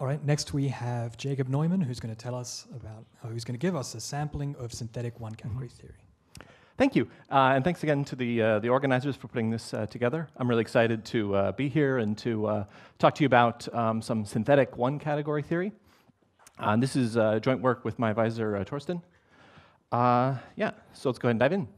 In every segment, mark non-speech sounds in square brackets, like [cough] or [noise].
All right, next we have Jacob Neumann, who's going to tell us about, uh, who's going to give us a sampling of synthetic one category Mm-hmm. theory. Thank you, uh, and thanks again to the uh, the organizers for putting this uh, together. I'm really excited to uh, be here and to uh, talk to you about um, some synthetic one category theory. Uh, and this is uh, joint work with my advisor uh, Thorsten. Uh, yeah, so let's go ahead and dive in.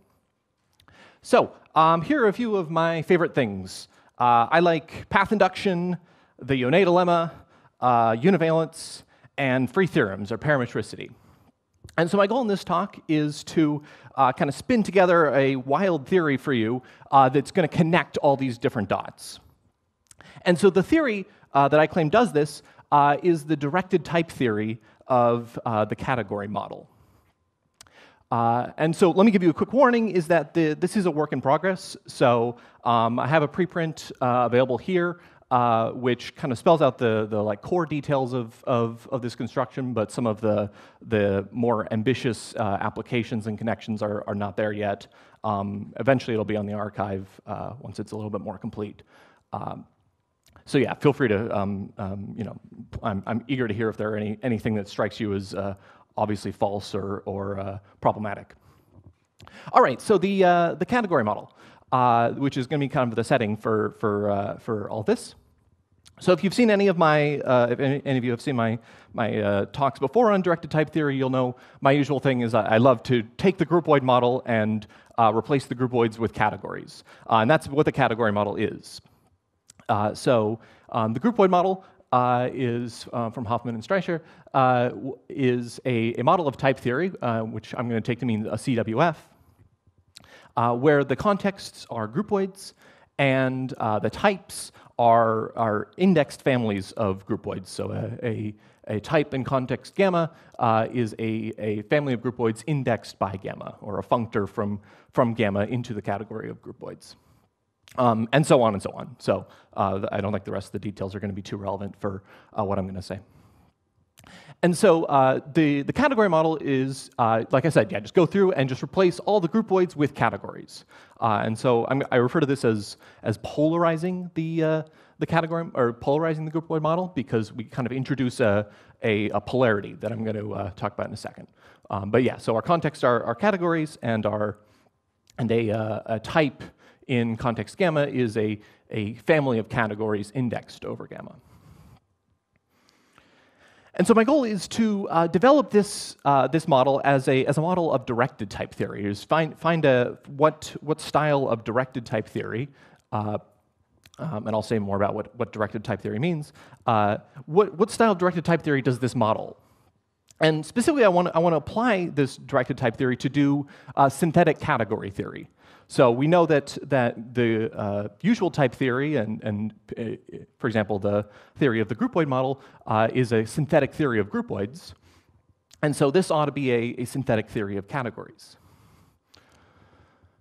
So um, here are a few of my favorite things. Uh, I like path induction, the Yoneda lemma, uh, univalence, and free theorems or parametricity. And so my goal in this talk is to uh, kind of spin together a wild theory for you uh, that's going to connect all these different dots. And so the theory uh, that I claim does this uh, is the directed type theory of uh, the category model. Uh, and so let me give you a quick warning, is that the, this is a work in progress. So um, I have a preprint available here, uh, which kind of spells out the, the like core details of, of, of this construction, but some of the, the more ambitious uh, applications and connections are, are not there yet. Um, eventually it'll be on the arXiv uh, once it's a little bit more complete. Um, so yeah, feel free to, um, um, you know, I'm, I'm eager to hear if there are any, anything that strikes you as uh, obviously false or, or uh, problematic. All right, so the, uh, the category model, uh, which is going to be kind of the setting for, for, uh, for all this. So if you've seen any of my, uh, if any, of you have seen my, my uh, talks before on directed type theory, you'll know my usual thing is I, love to take the groupoid model and uh, replace the groupoids with categories. Uh, and that's what the category model is. Uh, so um, the groupoid model uh, is from Hofmann and Streicher is a, a model of type theory, which I'm going to take to mean a CWF, uh, where the contexts are groupoids and uh, the types are, are indexed families of groupoids. So a, a, a type in context gamma uh, is a, a family of groupoids indexed by gamma, or a functor from, from gamma into the category of groupoids. Um, and so on and so on. So uh, I don't think the rest of the details are going to be too relevant for uh, what I'm going to say. And so uh, the, the category model is, uh, like I said, yeah, just go through and just replace all the groupoids with categories. Uh, and so I'm, i refer to this as, as polarizing the, uh, the category, or polarizing the groupoid model, because we kind of introduce a, a, a polarity that I'm going to uh, talk about in a second. Um, but yeah, so our contexts are, our categories, and, our, and a, uh, a type in context gamma is a, a family of categories indexed over gamma. And so my goal is to uh, develop this, uh, this model as a, as a model of directed type theory, is find, find a, what, what style of directed type theory, uh, um, and I'll say more about what, what directed type theory means, uh, what, what style of directed type theory does this model? And specifically, I want, to, I want to apply this directed type theory to do uh, synthetic category theory. So we know that, that the uh, usual type theory, and, and uh, for example, the theory of the groupoid model, uh, is a synthetic theory of groupoids. And so this ought to be a, a synthetic theory of categories.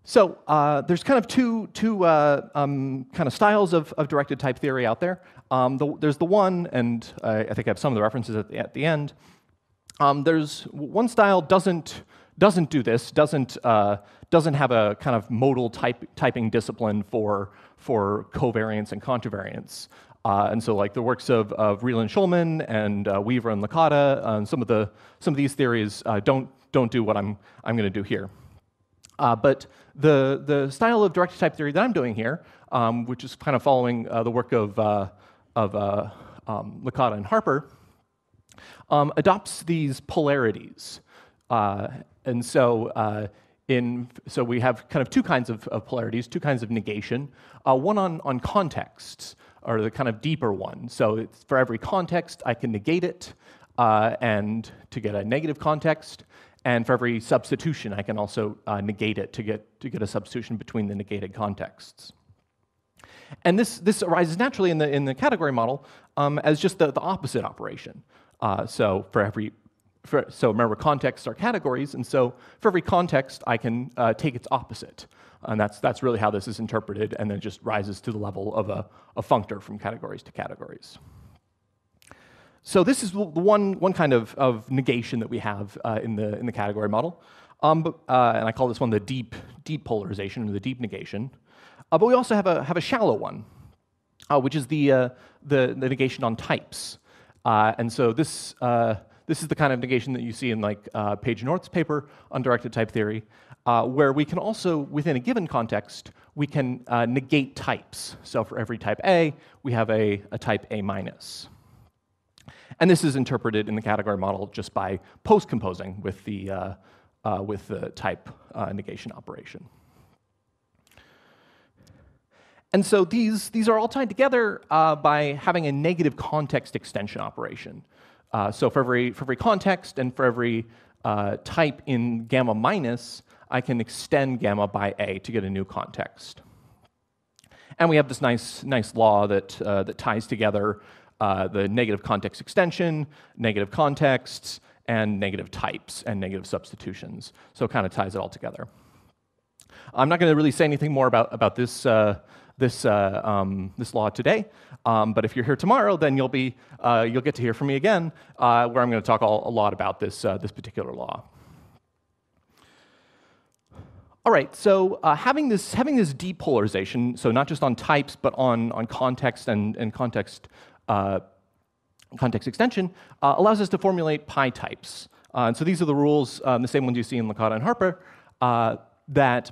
So uh, there's kind of two, two uh, um, kind of styles of, of directed type theory out there. Um, the, there's the one, and I, I think I have some of the references at the, at the end. Um, there's one style doesn't doesn't do this, doesn't uh, doesn't have a kind of modal type, typing discipline for for covariance and contravariance. Uh, and so, like the works of, of and Shulman and uh, Weaver and Licata, uh, some of the some of these theories uh, don't don't do what I'm I'm going to do here. Uh, but the the style of directed type theory that I'm doing here, um, which is kind of following the work of of um, Licata and Harper, um, adopts these polarities. Uh, and so, uh, in, so we have kind of two kinds of, of polarities, two kinds of negation. Uh, one on, on contexts, or the kind of deeper one. So for every context, I can negate it, uh, and to get a negative context. And for every substitution, I can also uh, negate it to get, to get a substitution between the negated contexts. And this, this arises naturally in the, in the category model um, as just the, the opposite operation. Uh, so for every, for, so remember contexts are categories, and so for every context I can uh, take its opposite. And that's, that's really how this is interpreted, and then just rises to the level of a, a functor from categories to categories. So this is the one, one kind of, of negation that we have uh, in, the, in the category model. Um, but, uh, and I call this one the deep, deep polarization, or the deep negation. Uh, but we also have a, have a shallow one, uh, which is the, uh, the, the negation on types. And so this, this is the kind of negation that you see in like uh, Paige North's paper on directed type theory, uh, where we can also, within a given context, we can uh, negate types. So for every type A, we have a, a type A minus. And this is interpreted in the category model just by post-composing with the, uh, uh, with the type uh, negation operation. And so these, these are all tied together uh, by having a negative context extension operation. Uh, so for every, for every context and for every uh, type in gamma minus, I can extend gamma by A to get a new context. And we have this nice, nice law that, uh, that ties together uh, the negative context extension, negative contexts, and negative types and negative substitutions. So it kind of ties it all together. I'm not going to really say anything more about, about this, uh, this, uh, um, this law today. Um, but if you're here tomorrow, then you'll, be, uh, you'll get to hear from me again, uh, where I'm going to talk all, a lot about this, uh, this particular law. All right, so uh, having, this, having this deep polarization, so not just on types, but on, on context and, and context, uh, context extension, allows us to formulate pi types. and so these are the rules, um, the same ones you see in Licata and Harper, that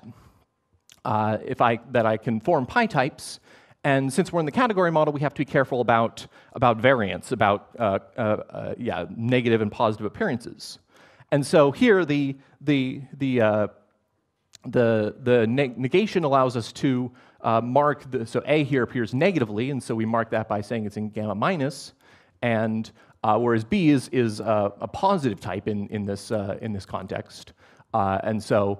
uh, if I, that I can form pi types. And since we're in the category model, we have to be careful about, about variance, about uh, uh, uh yeah, negative and positive appearances. And so here, the, the, the, uh, the, the negation allows us to uh, mark, the, so A here appears negatively, and so we mark that by saying it's in gamma minus, and whereas B is, is a positive type in, in, this, in this context. and so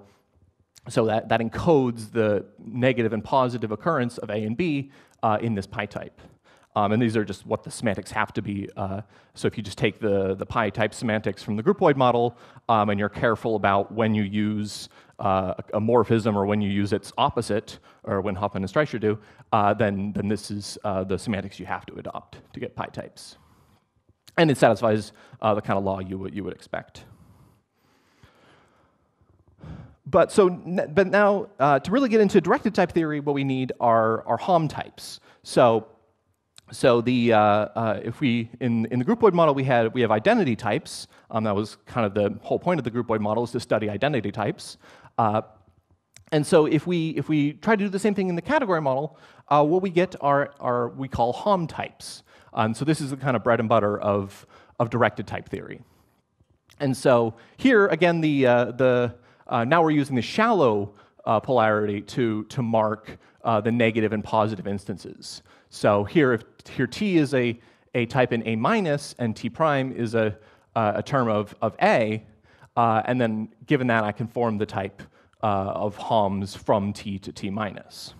so that, that encodes the negative and positive occurrence of A and B uh, in this pi type. Um, and these are just what the semantics have to be. Uh, so if you just take the, the pi type semantics from the groupoid model um, and you're careful about when you use uh, a morphism or when you use its opposite, or when Hofmann and Streicher do, uh, then, then this is uh, the semantics you have to adopt to get pi types. And it satisfies uh, the kind of law you you would expect. But so, but now uh, to really get into directed type theory, what we need are, are Hom types. So, so the uh, uh, if we in in the groupoid model we had we have identity types. Um, that was kind of the whole point of the groupoid model is to study identity types. Uh, and so if we if we try to do the same thing in the category model, uh, what we get are are we call Hom types. Um, so this is the kind of bread and butter of of directed type theory. And so here again the uh, the uh, now we're using the shallow uh, polarity to, to mark uh, the negative and positive instances. So here, if here T is a, a type in A minus and T prime is a, uh, a term of, of A, uh, and then given that, I can form the type uh, of Homs from T to T minus.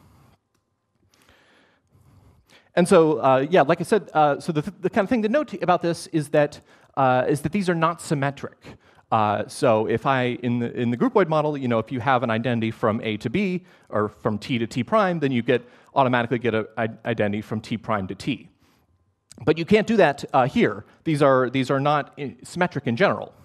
And so, uh, yeah, like I said, uh, so the, th the kind of thing to note about this is that, uh, is that these are not symmetric. Uh, so if I, in the, in the groupoid model, you know, if you have an identity from A to B, or from T to T prime, then you get automatically get an identity from T prime to T. But you can't do that uh, here. These are, these are not symmetric in general.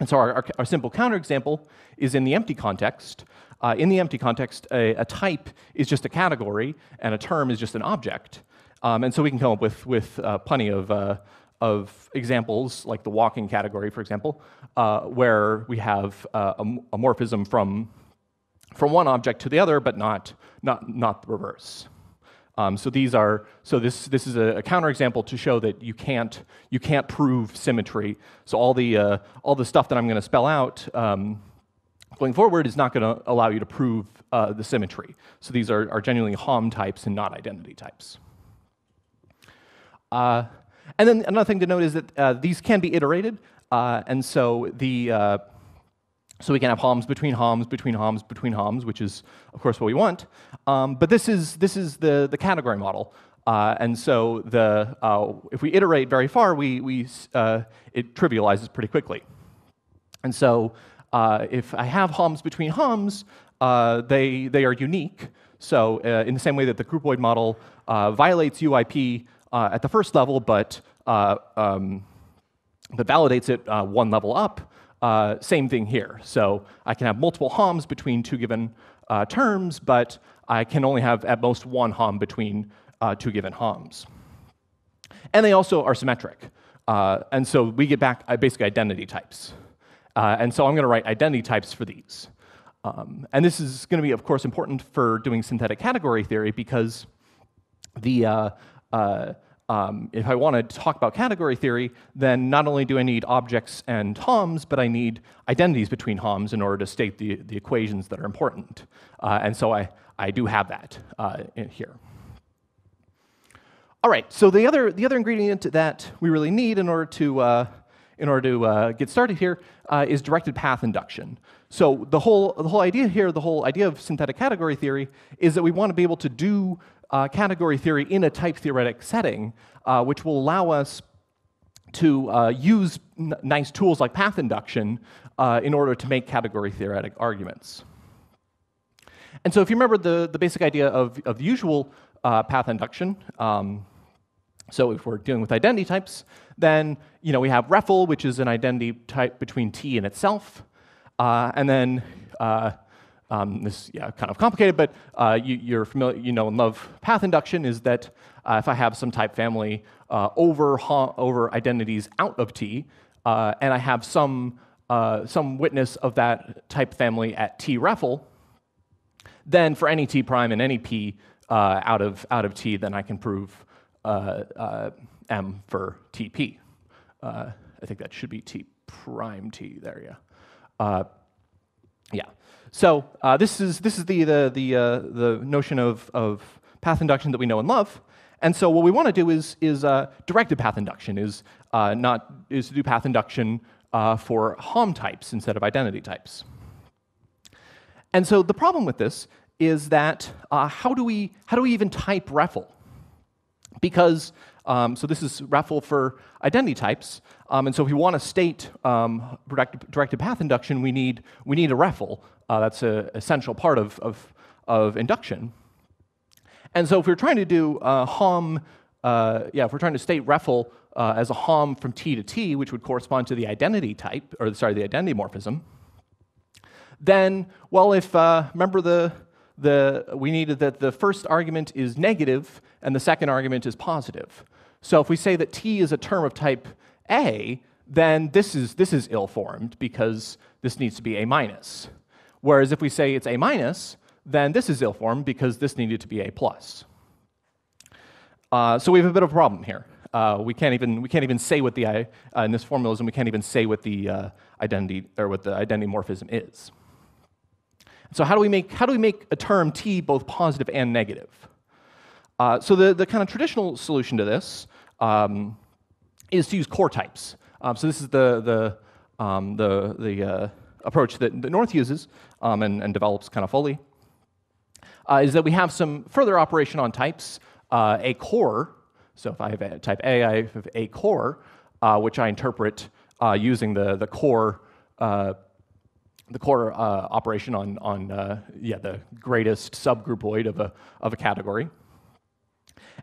And so our, our, our simple counterexample is in the empty context. Uh, in the empty context, a, a, type is just a category, and a term is just an object. Um, and so we can come up with, with uh, plenty of, uh, of examples, like the walking category, for example, uh, where we have uh, a, morphism from, from one object to the other, but not, not, not the reverse. Um, so these are so this this is a, a counterexample to show that you can't you can't prove symmetry. So all the uh, all the stuff that I'm going to spell out um, going forward is not going to allow you to prove uh, the symmetry. So these are, are genuinely Hom types and not identity types. Uh, and then another thing to note is that uh, these can be iterated, uh, and so the uh, so we can have Homs between Homs between Homs between Homs, which is of course what we want. Um, but this is this is the the category model, uh, and so the uh, if we iterate very far, we we uh, it trivializes pretty quickly. And so if I have Homs between Homs, they they are unique. So in the same way that the groupoid model violates UIP uh, at the first level, but, uh, um, but validates it uh, one level up. Uh, same thing here. So I can have multiple Homs between two given uh, terms, but I can only have at most one Hom between two given Homs. And they also are symmetric. Uh, and so we get back uh, basically identity types. Uh, and so I'm going to write identity types for these. Um, and this is going to be, of course, important for doing synthetic category theory because the, uh, uh, um, if I want to talk about category theory, then not only do I need objects and HOMs, but I need identities between HOMs in order to state the, the equations that are important. Uh, and so I, I do have that uh, here. All right, so the other, the other ingredient that we really need in order to, uh, in order to uh, get started here uh, is directed path induction. So the whole, the whole idea here, the whole idea of synthetic category theory, is that we want to be able to do uh, category theory in a type theoretic setting, uh, which will allow us to uh, use nice tools like path induction in order to make category theoretic arguments. And so if you remember the, the basic idea of, of the usual uh, path induction. Um, so if we're dealing with identity types, then you know we have REFL, which is an identity type between T and itself, uh, and then uh, um, this yeah kind of complicated, but uh, you, are familiar, you know, and love path induction is that uh, if I have some type family uh, over over identities out of T, and I have some some witness of that type family at T REFL, then for any T prime and any P, uh, out, of, out of T, then I can prove uh, uh, M for TP. Uh, I think that should be T prime T there, yeah. Uh, yeah. So uh, this is, this is the, the, the, the notion of, of path induction that we know and love. And so what we want to do is, is directed path induction, is, not, is to do path induction for HOM types instead of identity types. And so the problem with this is that uh, how, do we, how do we even type REFL? Because, um, so this is REFL for identity types, um, and so if we want to state um, directed, path induction, we need, we need a REFL. Uh, that's an essential part of, of, of, induction. And so if we're trying to do uh, HOM, uh, yeah, if we're trying to state REFL uh, as a HOM from T to T, which would correspond to the identity type, or sorry, the identity morphism, then, well, if, uh, remember the, the, we needed that the first argument is negative and the second argument is positive. So if we say that t is a term of type A, then this is, this is ill-formed because this needs to be A minus. Whereas if we say it's A minus, then this is ill-formed because this needed to be A plus. Uh, so we have a bit of a problem here. Uh, we can't even we can't even say what the uh, in this formalism we can't even say what the uh, identity or what the identity morphism is. So how do we make, how do we make a term t both positive and negative? Uh, so the, the kind of traditional solution to this um, is to use core types. Um, so this is the, the, um, the, the uh, approach that, that North uses um, and, and, develops kind of fully, uh, is that we have some further operation on types, uh, a core, so if I have a type A, I have a core, uh, which I interpret using the, the core the core uh, operation on, on uh, yeah, the greatest subgroupoid of a, of a category.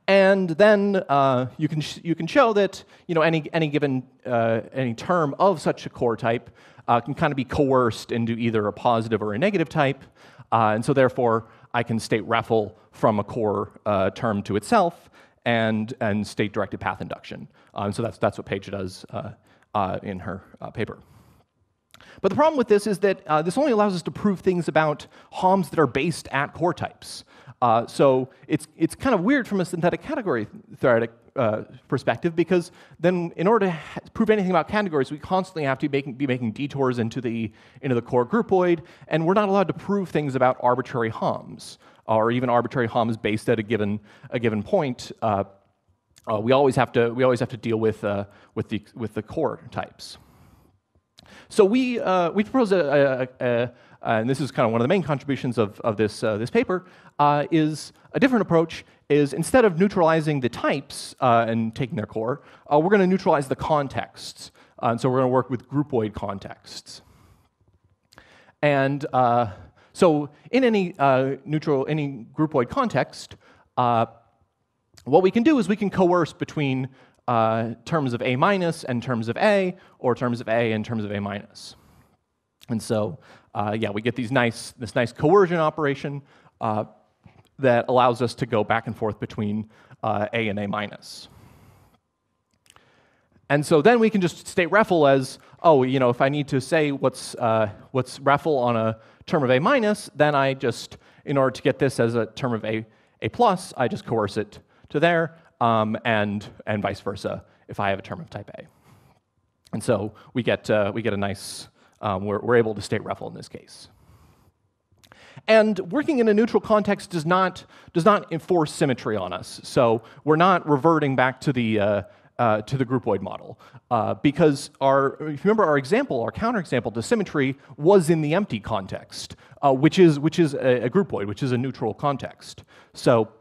And then uh, you, can you can show that you know, any, any given uh, any term of such a core type uh, can kind of be coerced into either a positive or a negative type. Uh, and so therefore, I can state REFL from a core term to itself and, and state directed path induction. Um, so that's, that's what Paige does in her paper. But the problem with this is that uh, this only allows us to prove things about HOMs that are based at core types. Uh, so it's, it's kind of weird from a synthetic category theoretic uh, perspective because then in order to prove anything about categories, we constantly have to be making, be making detours into the, into the core groupoid, and we're not allowed to prove things about arbitrary HOMs or even arbitrary HOMs based at a given, a given point. Uh, uh, we, always have to, we always have to deal with, uh, with, the, with the core types. So we, uh, we propose a, a, a, and this is kind of one of the main contributions of, of this, uh, this paper, uh, is a different approach is instead of neutralizing the types uh, and taking their core, uh, we're going to neutralize the contexts. Uh, and so we're going to work with groupoid contexts. And so in any neutral, any groupoid context, what we can do is we can coerce between uh, terms of A minus and terms of A, or terms of A and terms of A minus. And so, uh, yeah, we get these nice, this nice coercion operation uh, that allows us to go back and forth between uh, A and A minus. And so then we can just state REFL as, oh, you know, if I need to say what's, uh, what's REFL on a term of A minus, then I just, in order to get this as a term of A, A plus, I just coerce it to there, um, and, and vice versa if I have a term of type A. And so we get, uh, we get a nice, um, we're, we're able to state REFL in this case. And working in a neutral context does not, does not enforce symmetry on us. So we're not reverting back to the, uh, uh, to the groupoid model. Uh, because our, if you remember our example, our counterexample to symmetry was in the empty context, uh, which is, which is a, a, groupoid, which is a neutral context. So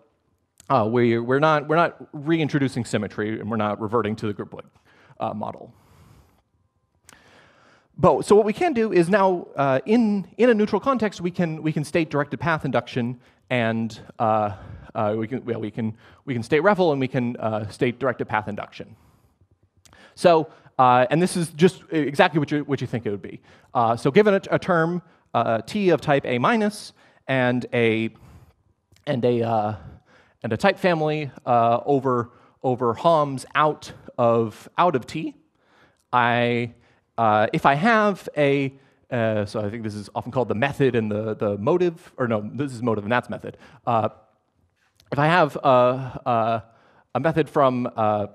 uh, we, we're, not, we're not reintroducing symmetry and we're not reverting to the groupoid uh, model. But, so what we can do is now, uh, in, in a neutral context, we can, we can state directed path induction and uh, uh, we, can, well, we, can, we can state REFL and we can uh, state directed path induction. So, uh, and this is just exactly what you, what you think it would be. Uh, so given a, a term T of type A minus and a, and a, and a type family over, over HOMs out of, out of T, I uh, if I have a, uh, so I think this is often called the method and the, the motive, or no, this is motive and that's method. Uh, if I have a, a, a method from, uh,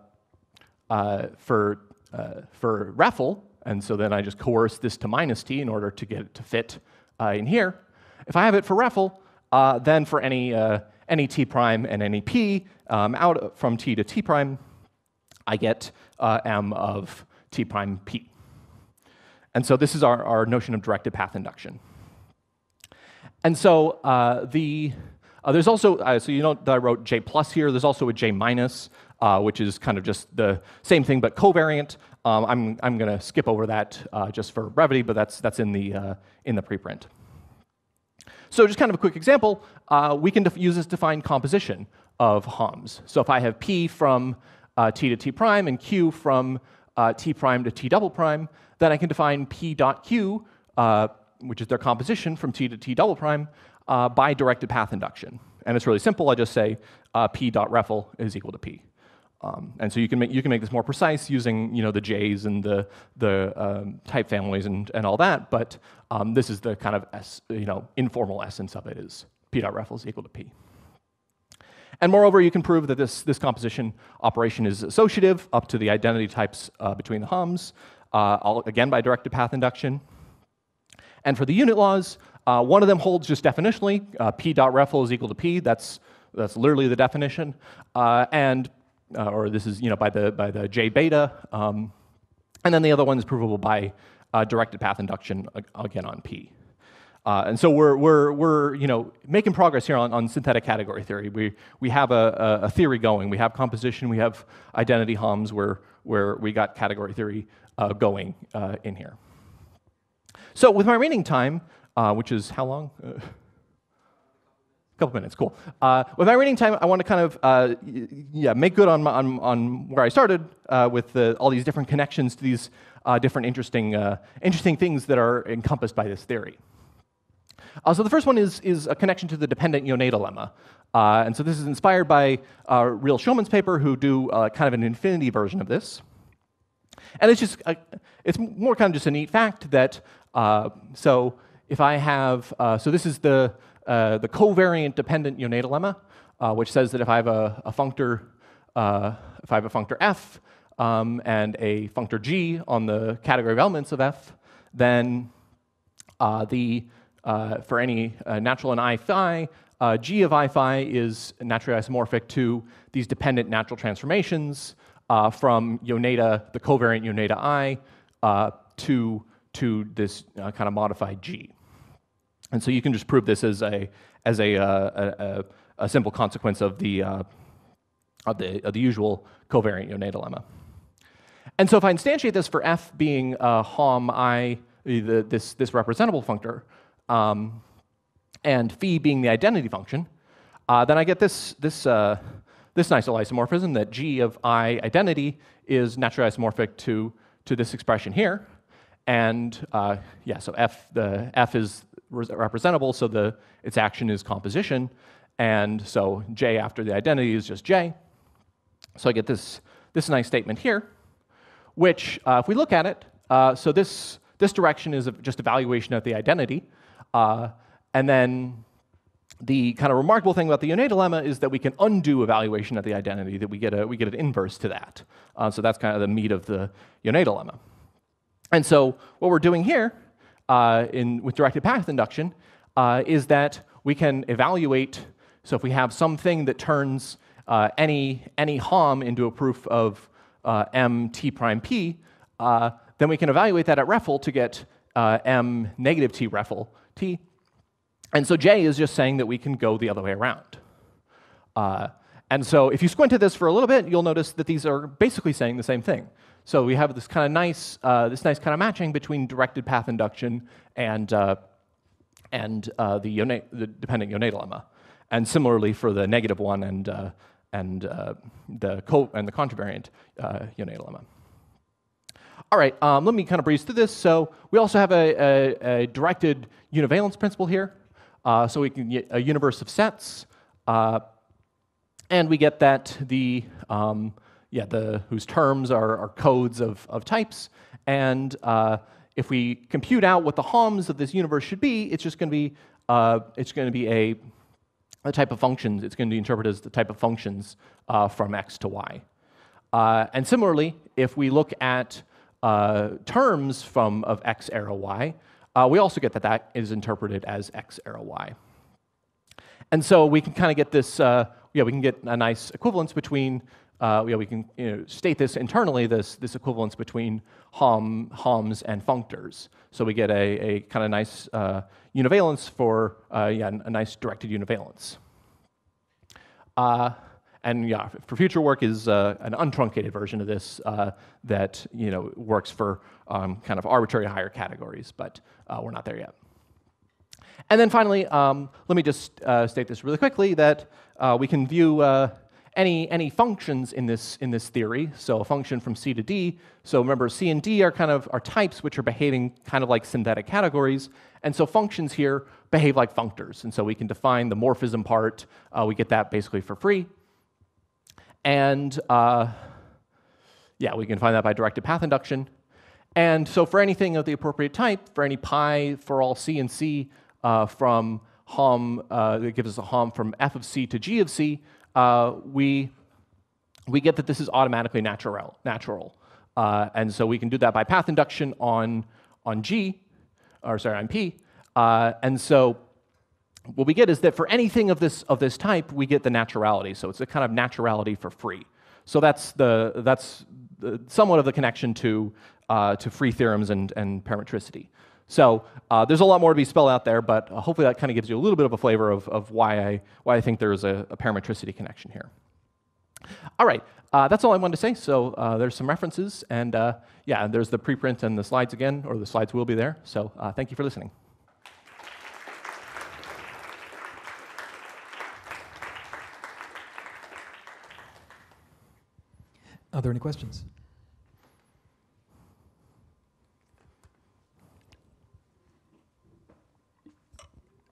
uh, for, uh, for REFL, and so then I just coerce this to minus t in order to get it to fit in here. If I have it for REFL, then for any, any t prime and any p um, out from t to t prime, I get m of t prime p. And so this is our, our notion of directed path induction. And so uh, the, uh, there's also, uh, so you know that I wrote J plus here, there's also a J minus, uh, which is kind of just the same thing but covariant. Um, I'm, I'm going to skip over that uh, just for brevity, but that's, that's in, the, uh, in the preprint. So just kind of a quick example, we can use this to define composition of HOMs. So if I have P from T to T prime and Q from T prime to T double prime, then I can define p dot q, uh, which is their composition from t to t double prime, uh, by directed path induction. And it's really simple. I just say uh, p dot refl is equal to p. Um, and so you can make you can make this more precise using you know the J's and the the um, type families and, and all that. But um, this is the kind of es, you know informal essence of it is p dot refl is equal to p. And moreover, you can prove that this, this composition operation is associative up to the identity types uh, between the HOMs, uh, again by directed path induction. And for the unit laws, uh, one of them holds just definitionally, uh, p dot refl is equal to p, that's, that's literally the definition. Uh, and, uh, or this is you know, by, the, by the j beta. Um, and then the other one is provable by uh, directed path induction, again on p. Uh, and so we're, we're, we're you know, making progress here on, on synthetic category theory. We, we have a, a, theory going. We have composition, we have identity HOMs where, where we got category theory uh, going uh, in here. So with my remaining time, uh, which is how long? a uh, couple minutes, cool. Uh, with my remaining time, I want to kind of yeah, make good on, my, on, on where I started with the, all these different connections to these different interesting, interesting things that are encompassed by this theory. Uh, so the first one is, is a connection to the dependent Yoneda lemma. Uh, and so this is inspired by uh, Riehl Shulman's paper, who do kind of an infinity version of this. And it's just, uh, it's more kind of just a neat fact that, uh, so if I have, uh, so this is the, uh, the covariant dependent Yoneda lemma, uh, which says that if I have a, a functor, uh, if I have a functor f um, and a functor g on the category of elements of f, then the, for any natural in i phi, g of i phi is naturally isomorphic to these dependent natural transformations uh, from Yoneda, the covariant Yoneda I, uh, to, to this uh, kind of modified G. And so you can just prove this as a, as a, uh, a, a, simple consequence of the, uh, of the, of the usual covariant Yoneda lemma. And so if I instantiate this for f being uh, HOM I, the, this, this representable functor, um, and phi being the identity function, uh, then I get this, this, uh, this nice isomorphism that g of i identity is naturally isomorphic to, to this expression here. And uh, yeah, so f, the f is representable, so the, its action is composition. And so j after the identity is just j. So I get this, this nice statement here, which, uh, if we look at it, uh, so this, this direction is just evaluation of the identity. Uh, and then the kind of remarkable thing about the Yoneda lemma is that we can undo evaluation of the identity, that we get, a, we get an inverse to that. Uh, so that's kind of the meat of the Yoneda lemma. And so what we're doing here uh, in, with directed path induction uh, is that we can evaluate, so if we have something that turns uh, any, any HOM into a proof of uh, M T prime P, uh, then we can evaluate that at REFL to get M negative T REFL T, and so J is just saying that we can go the other way around. Uh, and so if you squint at this for a little bit, you'll notice that these are basically saying the same thing. So we have this kind of nice, uh, this nice kind of matching between directed path induction and, uh, and uh, the, the dependent Yoneda lemma. And similarly for the negative one and, uh, and, uh, the, co and the contravariant uh, Yoneda lemma. All right, um, let me kind of breeze through this. So we also have a, a, a directed univalence principle here. Uh, so we can get a universe of sets, uh, and we get that the um, yeah the whose terms are, are codes of, of types, and uh, if we compute out what the HOMs of this universe should be, it's just going to be uh, it's going to be a a type of functions. It's going to be interpreted as the type of functions uh, from x to y. Uh, and similarly, if we look at terms from of x arrow y, uh, we also get that that is interpreted as x arrow y. And so we can kind of get this, uh, yeah, we can get a nice equivalence between, uh, yeah, we can you know, state this internally, this, this equivalence between hom, HOMs and functors. So we get a, a kind of nice uh, univalence for, uh, yeah, a nice directed univalence. And yeah, for future work is uh, an untruncated version of this uh, that you know works for um, kind of arbitrary higher categories, but uh, we're not there yet. And then finally, um, let me just uh, state this really quickly that uh, we can view uh, any, any functions in this, in this theory. So a function from C to D. So remember, C and D are kind of are types which are behaving kind of like synthetic categories. And so functions here behave like functors. And so we can define the morphism part. we get that basically for free. And uh, yeah, we can find that by directed path induction. And so for anything of the appropriate type, for any pi for all C and C uh, from HOM, uh, that gives us a HOM from f of C to g of C, uh, we, we get that this is automatically natural. natural. Uh, and so we can do that by path induction on, on G, or sorry, on P. Uh, and so what we get is that for anything of this, of this type, we get the naturality. So it's a kind of naturality for free. So that's, the, that's the, somewhat of the connection to, uh, to free theorems and, and parametricity. So uh, there's a lot more to be spelled out there, but uh, hopefully that kind of gives you a little bit of a flavor of, of why, I, why I think there's a, a parametricity connection here. All right, uh, that's all I wanted to say. So uh, there's some references, and uh, yeah, there's the preprint and the slides again, or the slides will be there. So thank you for listening. Are there any questions?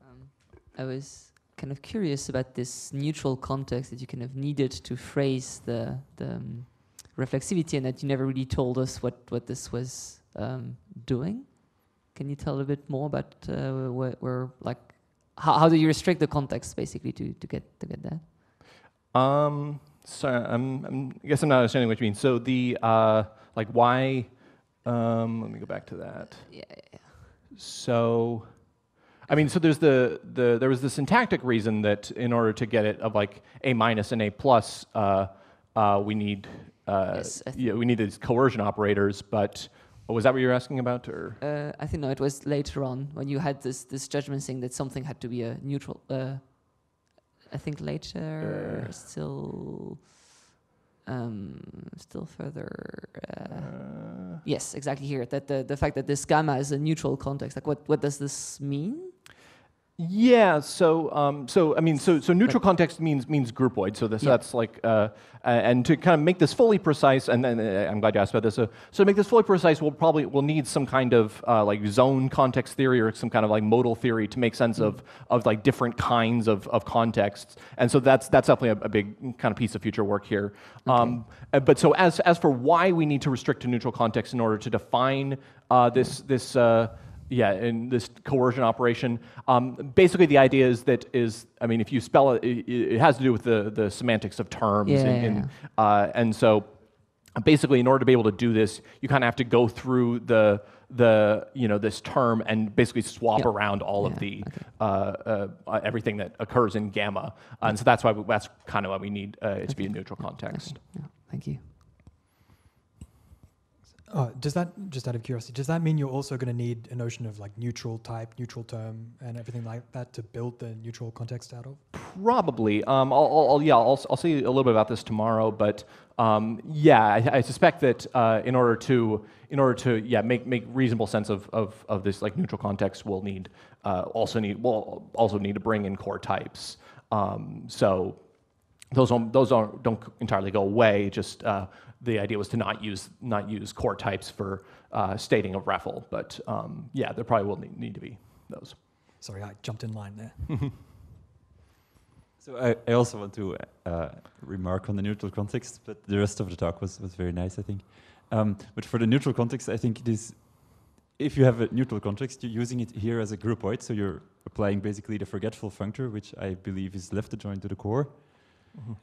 Um, I was kind of curious about this neutral context that you kind of needed to phrase the, the um, reflexivity and that you never really told us what, what this was um, doing. Can you tell a bit more about uh, where, where, like, how, how do you restrict the context basically to, to get to get that? Um, Sorry, I'm, I'm, i guess I'm not understanding what you mean. So the uh, like why? Um, let me go back to that. Yeah, yeah, yeah. So, I mean, so there's the the there was the syntactic reason that in order to get it of like a minus and a plus, uh, uh, we need uh, Yes, yeah, we need these coercion operators. But was that what you were asking about, or? Uh, I think no, it was later on when you had this this judgment saying that something had to be a neutral. I think later Uh. still. Um, still further. Uh, Uh, yes, exactly here. That the, the fact that this gamma is a neutral context. Like, what what does this mean? Yeah. So, um, so I mean, so so neutral context means means groupoid. So this Yeah. that's like, uh, uh, and to kind of make this fully precise, and then uh, I'm glad you asked about this. So, so to make this fully precise, we'll probably we'll need some kind of uh, like zone context theory or some kind of like modal theory to make sense of of like different kinds of, of contexts. And so that's that's definitely a, a big kind of piece of future work here. Um, uh, but so as as for why we need to restrict to neutral context in order to define uh, this this. Yeah, in this coercion operation, um, basically the idea is that is I mean, if you spell it, it, it has to do with the, the semantics of terms, Yeah, and, yeah, and, uh, and so basically, in order to be able to do this, you kind of have to go through the the you know this term and basically swap Yeah. around all of the uh, uh, uh, everything that occurs in gamma, and so that's why we, that's kind of why we need uh, it to be a neutral context. Yeah, thank you. Uh, does that, just out of curiosity, does that mean you're also going to need a notion of like neutral type, neutral term, and everything like that to build the neutral context out of? Probably. Um, I'll, I'll, yeah, I'll, I'll say a little bit about this tomorrow, but um, yeah, I, I suspect that uh, in order to in order to yeah make make reasonable sense of, of, of this like neutral context, we'll need uh, also need we'll also need to bring in core types. Um, so those don't, those don't, don't entirely go away. Just uh, the idea was to not use not use core types for uh, stating a REFL, but um, yeah, there probably will need, need to be those. Sorry, I jumped in line there. So I, I also want to uh, remark on the neutral context, but the rest of the talk was, was very nice, I think. Um, but for the neutral context, I think it is, if you have a neutral context, you're using it here as a groupoid, so you're applying basically the forgetful functor, which I believe is left adjoint to the core.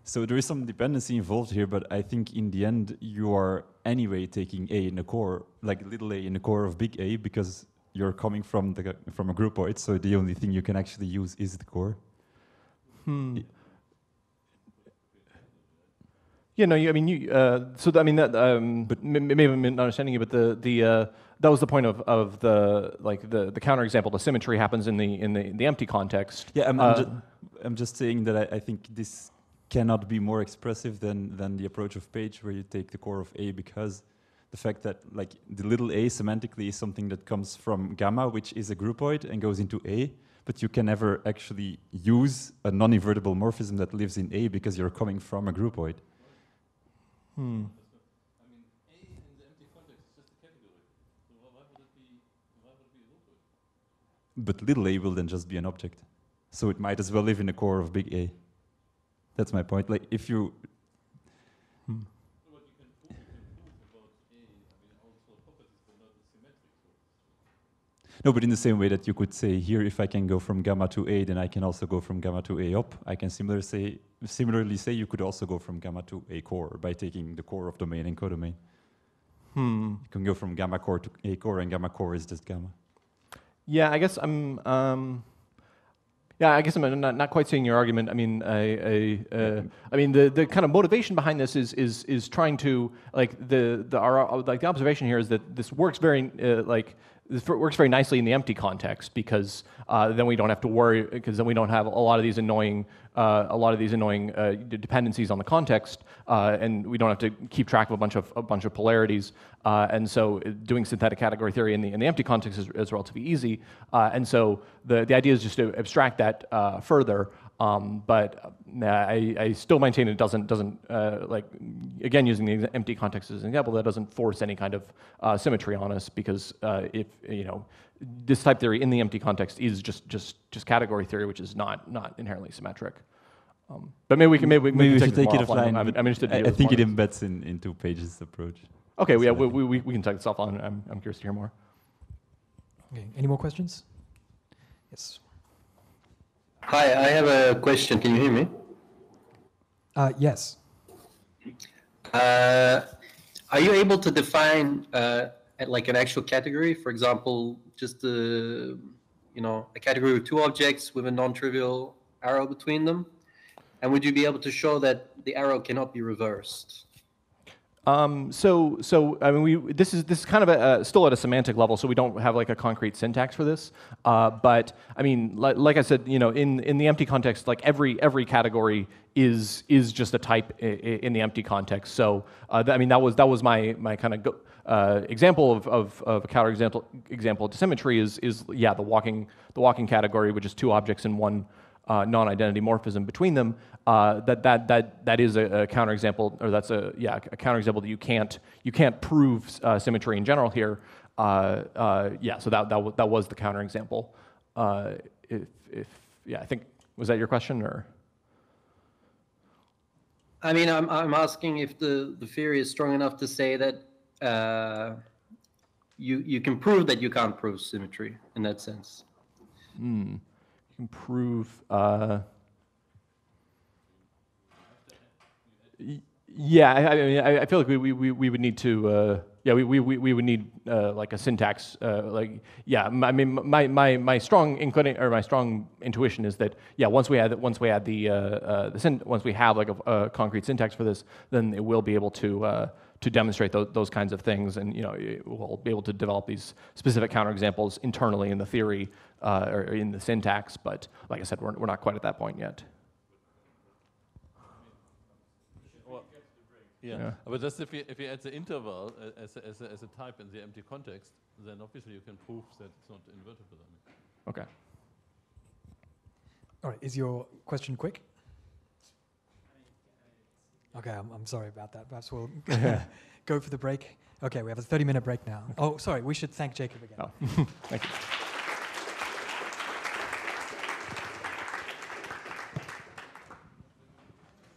So there is some dependency involved here, but I think in the end you are anyway taking A in the core, like little a in the core of big A, because you're coming from the from a groupoid. So the only thing you can actually use is the core. Hmm. Yeah, no, you, I mean, you, uh, so th- I mean, that, um, but m- maybe I'm not understanding you, but the, the, uh, that was the point of, of the, like, the, the counterexample. The symmetry happens in the, in the, the empty context. Yeah, I'm, Uh, I'm, ju- I'm just saying that I, I think this cannot be more expressive than, than the approach of Paige, where you take the core of A, because the fact that like the little a semantically is something that comes from gamma, which is a groupoid and goes into A, but you can never actually use a non-invertible morphism that lives in A because you're coming from a groupoid. Hmm. But little a will then just be an object. So it might as well live in the core of big A. That's my point. Like if you No, but in the same way that you could say here, if I can go from gamma to A, then I can also go from gamma to A op. I can similar say, similarly say you could also go from gamma to A core by taking the core of domain and codomain. Hmm. You can go from gamma core to A core, and gamma core is just gamma. Yeah, I guess I'm. Um, yeah, I guess I'm not, not quite seeing your argument. I mean, I, I, uh, I mean, the, the kind of motivation behind this is is is trying to like the the our, like the observation here is that this works very uh, like this works very nicely in the empty context because uh, then we don't have to worry because then we don't have a lot of these annoying uh, a lot of these annoying uh, dependencies on the context uh, and we don't have to keep track of a bunch of a bunch of polarities. Uh, and so uh, doing synthetic category theory in the in the empty context is, is relatively easy. And so the the idea is just to abstract that further um, but uh, I, I still maintain it doesn't doesn't uh, like again using the empty context as an example that doesn't force any kind of uh, symmetry on us because uh, if you know this type theory in the empty context is just just just category theory which is not not inherently symmetric. Um, but maybe we can maybe, Maybe we can should take it this offline. I'm, I'm interested. I, hear I think it embeds in, into Paige's approach. Okay, well, yeah, we, we, we can take this offline. I'm, I'm curious to hear more. Okay, any more questions? Yes. Hi, I have a question. Can you hear me? Uh, yes. Uh, are you able to define uh, at like an actual category? For example, just a you know a category with two objects with a non-trivial arrow between them, and would you be able to show that the arrow cannot be reversed? Um, so, so I mean, we this is this is kind of a, still at a semantic level, so we don't have like a concrete syntax for this. Uh, but I mean, like, like I said, you know, in, in the empty context, like every every category is is just a type in the empty context. So, uh, I mean, that was that was my my kind of uh, example of, of, of a counterexample example of dissymmetry is, is yeah, the walking, the walking category, which is two objects in one uh, non-identity morphism between them. Uh, that, that, that, that is a, a counterexample, or that's a, yeah, a counterexample that you can't, you can't prove uh, symmetry in general here. Uh, uh, yeah, so that, that, that was the counterexample. Uh, if, if, yeah, I think, was that your question, or? I mean, I'm, I'm asking if the, the theory is strong enough to say that uh, you, you can prove that you can't prove symmetry in that sense. Hmm. Can prove. Uh, yeah, I, I mean, I, feel like we, we, we, would need to. Uh, yeah, we, we, we would need uh, like a syntax. Uh, like, yeah, I mean, my, my, my strong inclina- or my strong intuition is that yeah, once we add once we add the uh, uh, the once we have like a, a concrete syntax for this, then it will be able to. To demonstrate those, those kinds of things, and you know, we'll be able to develop these specific counterexamples internally in the theory uh, or in the syntax. But like I said, we're, we're not quite at that point yet. Yeah. Yeah. but just if you if you add the interval uh, as a, as, a, as a type in the empty context, then obviously you can prove that it's not invertible. Then. Okay. All right, is your question quick? Okay, I'm, I'm sorry about that. Perhaps we'll [laughs] [laughs] go for the break. Okay, we have a 30 minute break now. Oh, sorry, we should thank Jacob again. Oh, [laughs] thank you.